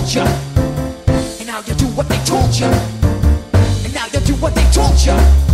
told you. And now you do what they told you. And now you do what they told you.